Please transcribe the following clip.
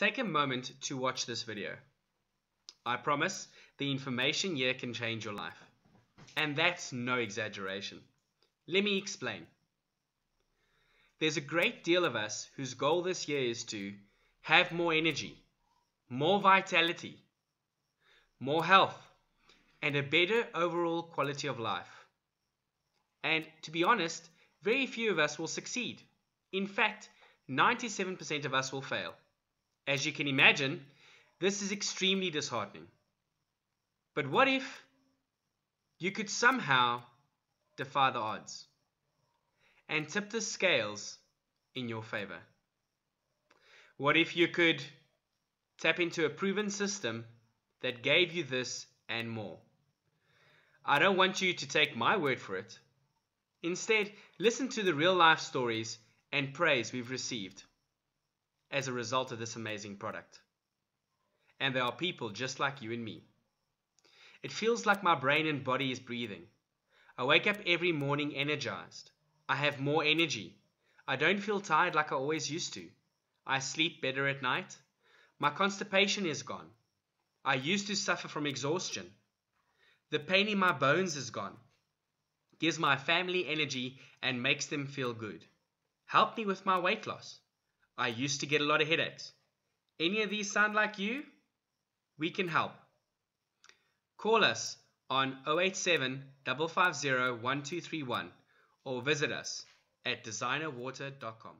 Take a moment to watch this video. I promise the information here can change your life. And that's no exaggeration. Let me explain. There's a great deal of us whose goal this year is to have more energy, more vitality, more health, and a better overall quality of life. And to be honest, very few of us will succeed. In fact, 97% of us will fail. As you can imagine, this is extremely disheartening. But what if you could somehow defy the odds and tip the scales in your favor? What if you could tap into a proven system that gave you this and more? I don't want you to take my word for it. Instead, listen to the real life stories and praise we've received as a result of this amazing product. And there are people just like you and me. It feels like my brain and body is breathing. I wake up every morning energized. I have more energy. I don't feel tired like I always used to. I sleep better at night. My constipation is gone. I used to suffer from exhaustion. The pain in my bones is gone. Gives my family energy and makes them feel good. Help me with my weight loss. I used to get a lot of headaches. Any of these sound like you? We can help. Call us on 087 550 1231 or visit us at designerwater.com.